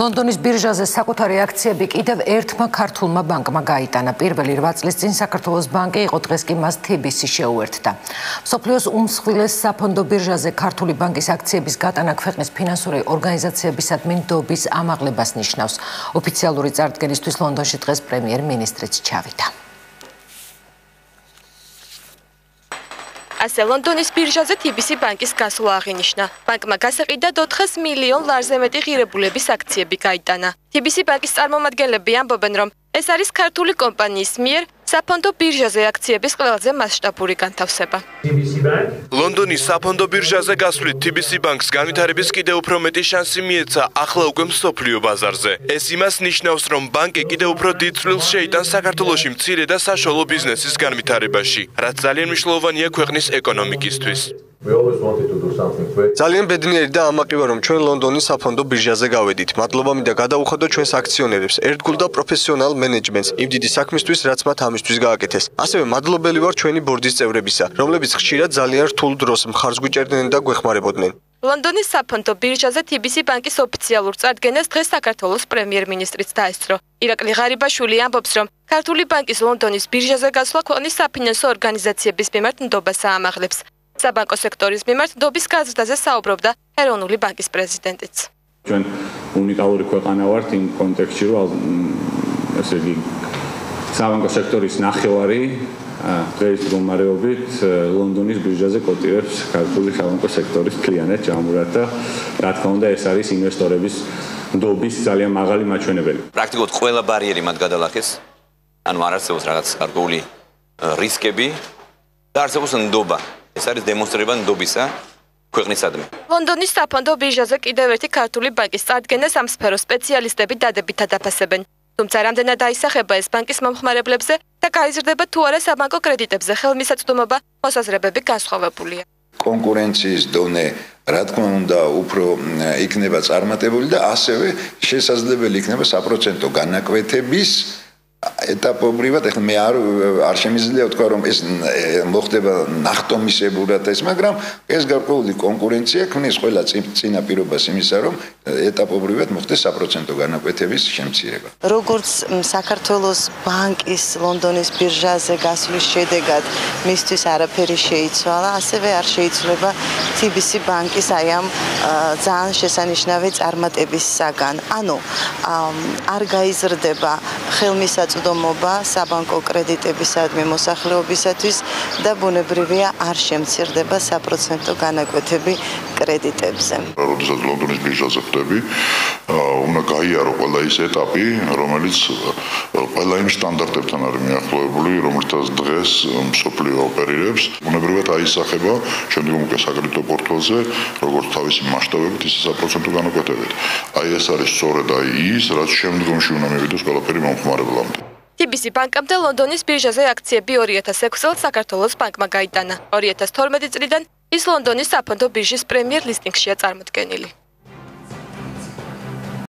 ლონდონის ბირჟაზე საკუთარი აქციები კიდევ ერთმა ქართულმა ბანკმა გაიტანა. პირველი 8 წლის წინ საქართველოს ბანკი იყო, დღეს კი მას TBC შეუერთდა. სოფლიოს უმსხვილეს საფონდო ბირჟაზე ქართული ბანკის აქციების გატანა ქვეყნის ფინანსური ორგანიზაციებისადმი ნდობის ამაღლებას ნიშნავს. ოფიციალური წარდგენისთვის ლონდონში დღეს პრემიერ-მინისტრიც ჩავიდა. ასე ლონდონის ბირჟაზე TBC ბანკის გასვლა აღინიშნა. ბანკმა გასაყიდა 400 მილიონ ლარზე მეტი ღირებულების აქციები გაიტანა. TBC ბანკის წარმომადგენლები ამბობენ, რომ ეს არის ქართული კომპანიის მიერ საფონდო ბირჟაზე აქციების ყველაზე მასშტაბური განთავსება. ლონდონის საფონდო ბირჟაზე გასვლით TBC ბანკს განვითარების კიდევ უფრო მეტი შანსი მიეცა ახლა უკვე მსოფლიო ბაზარზე. ეს იმას ნიშნავს, რომ ბანკი კიდევ უფრო დიდ წვლილს შეიტანს საქართველოსში მცირე და საშუალო ბიზნესის განვითარებაში, რაც ძალიან მნიშვნელოვანია ქვეყნის ეკონომიკისთვის. ძალიან ბედნიერი და ამაყივა რომ ჩვენ ლონდონის საფონდო ბირჟაზე გავედით. მადლობა მინდა გადაუხადო ჩვენს აქციონერებს, ერთგულ და პროფესიონალ მენეჯმენტს იმ დიდი საქმისთვის, რაც მათ ამისთვის გააკეთეს. ასევე მადლობელი ვარ ჩვენი ბორდის წევრებისა, რომლებიც ხშირად ძალიან რთულ დროს მხარს გვიჭერდნენ და გვეხმარებოდნენ. ლონდონის საფონდო ბირჟაზე TBC ბანკის ოფიციალურ წარდგენას დღეს საქართველოს პრემიერ-მინისტრიც დაესწრო. ირაკლი ღარიბაშვილი ამბობს, რომ ქართული ბანკის ლონდონის ბირჟაზე გასვლა ქვეყნის საფინანსო ორგანიზაციების მიმართ ნდობას აამაღლებს. საბანკო სექტორის მიმართ დობის გაზრდაზე საუბრობდა ეროვნული ბანკის პრეზიდენტიც. ჩვენ უნიკალური ქვეყანა ვართ იმ კონტექსტში, რომ ესე იგი საბანკო სექტორის ნახევარი დღეს რომარეობით ლონდონის ბირჟაზე კოტირებს ქართული საბანკო სექტორის კლიენტებს ჯამურად და რა თქმა უნდა ეს არის ინვესტორების ნდობის ძალიან მაღალი მაჩვენებელი. პრაქტიკულად ყველა ბარიერი მათ გადალახეს. ანუ არ არსებობს რაღაც გარკვეული რისკები და არსებობს ნდობა. ეს არის დემონსტრირება ნდობისა ქვეყნისადმი. ლონდონის საფონდო ბირჟაზე კიდევ ერთი ქართული ბანკის წარდგენას ამ სფეროს სპეციალისტები დადებითად აფასებენ. თუმცა რამდენად დაისახება ეს ბანკის მომხმარებლებზე და გაიზრდება თუ არა საბანკო კრედიტებზე ხელმისაწვდომობა, მოსაზრებები განსხვავებულია. კონკურენციის დონე, რა თქმა უნდა, უფრო იქნება წარმატებული და ასევე შესაძლებელი იქნება საპროცენტო განაკვეთების ეტაპობრივად ეხლა მე არ არ შემიძლია ვთქვა რომ ეს მოხდება ნახტომისებურად ეს მაგრამ ეს გარკვეული კონკურენცია ქმნის ყველა წინა პირობას იმისა რომ ეტაპობრივად მოხდეს საპროცენტო განაკვეთების შემცირება. როგორც საქართველოს ბანკის ლონდონის ბირჟაზე გასვლის შედეგად მისთვის არაფერი შეიცვალა ასევე არ შეიცვლება TBC ბანკის აი ამ ძალიან შესანიშნავი წარმატებისაგან. ანუ არ გაიზრდება ხელმისაწვდომობა საწდომობა საბანკო კრედიტებისადმი მოსახლეობისათვის და ბუნებრივია არ შემცირდება საპროცენტო განაკვეთები კრედიტებზე. როდესაც ლონდონის ბირჟაზე ხდები, უნდა გაიარო ყველა ის ეტაპი, რომელიც ყველა იმ სტანდარტებთან არის მიახლოებული, რომელთაც დღეს მსოფლიო ოპერირებს. ბუნებრივად აისახება შემდგომ უკვე საკრედიტო პორტფელზე, როგორც თავისი მასშტაბებით, ისე საპროცენტო განაკვეთებით. აი ეს არის სწორედ აი ის, რაც შემდგომში უნდა მივიდეს ყველაფერი მომხმარებლამდე. TBC ბანკამდე ლონდონის ბირჟაზე აქციები 2006 წელს საქართველოს ბანკმა გაიტანა. 2012 წლიდან ის ლონდონის საფონდო ბირჟის პრემიერ ლისტინგშია წარმოდგენილი.